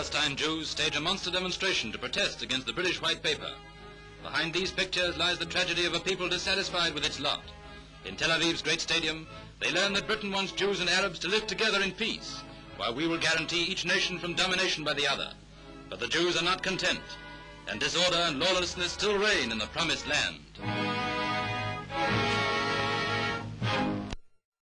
Palestine Jews stage a monster demonstration to protest against the British white paper. Behind these pictures lies the tragedy of a people dissatisfied with its lot. In Tel Aviv's great stadium, they learn that Britain wants Jews and Arabs to live together in peace, while we will guarantee each nation from domination by the other. But the Jews are not content, and disorder and lawlessness still reign in the promised land.